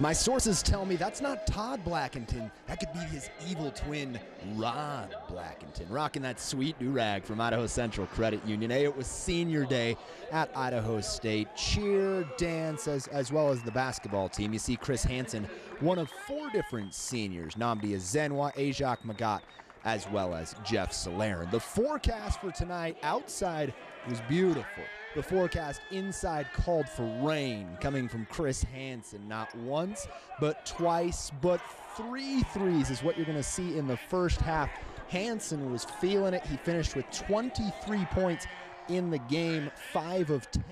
My sources tell me that's not Todd Blackington. That could be his evil twin, Rod Blackington, rocking that sweet new rag from Idaho Central Credit Union. Hey, it was senior day at Idaho State. Cheer, dance, as, as well as the basketball team. You see Chris Hansen, one of four different seniors, Nnamdi Ezenwa, Ajak Magot, as well as Jeff Solarin. The forecast for tonight outside was beautiful. The forecast inside called for rain coming from Chris Hansen. Not once, but twice, but three threes is what you're going to see in the first half. Hansen was feeling it. He finished with 23 points in the game, 5 of 10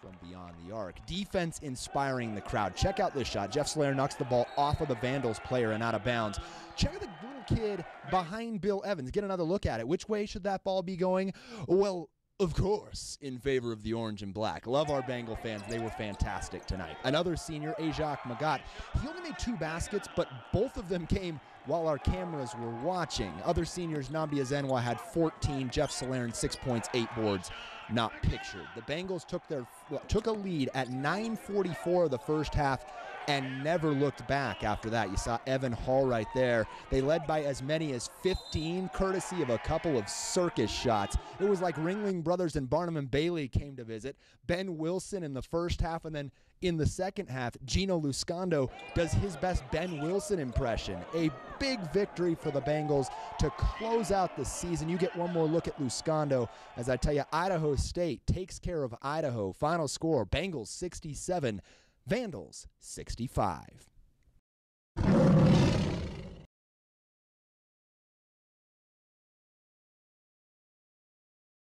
from beyond the arc. Defense inspiring the crowd. Check out this shot. Jeff Solarin knocks the ball off of the Vandals player and out of bounds. Check out the little kid behind Bill Evans. Get another look at it. Which way should that ball be going? Well, of course, in favor of the orange and black. Love our Bengal fans. They were fantastic tonight. Another senior, Ajak Magot. He only made two baskets, but both of them came while our cameras were watching. Other seniors, Nnamdi Ezenwa had 14, Jeff Solarin, six points, eight boards, not pictured. The Bengals took their took a lead at 9:44 of the first half and never looked back after that. You saw Evann Hall right there. They led by as many as 15, courtesy of a couple of circus shots. It was like Ringling Brothers and Barnum and Bailey came to visit. Ben Wilson in the first half, and then in the second half, Geno Luzcando does his best Ben Wilson impression. A big victory for the Bengals to close out the season. You get one more look at Luscando as I tell you, Idaho State takes care of Idaho. Final score Bengals 67, Vandals 65.